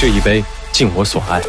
这一杯敬我所爱。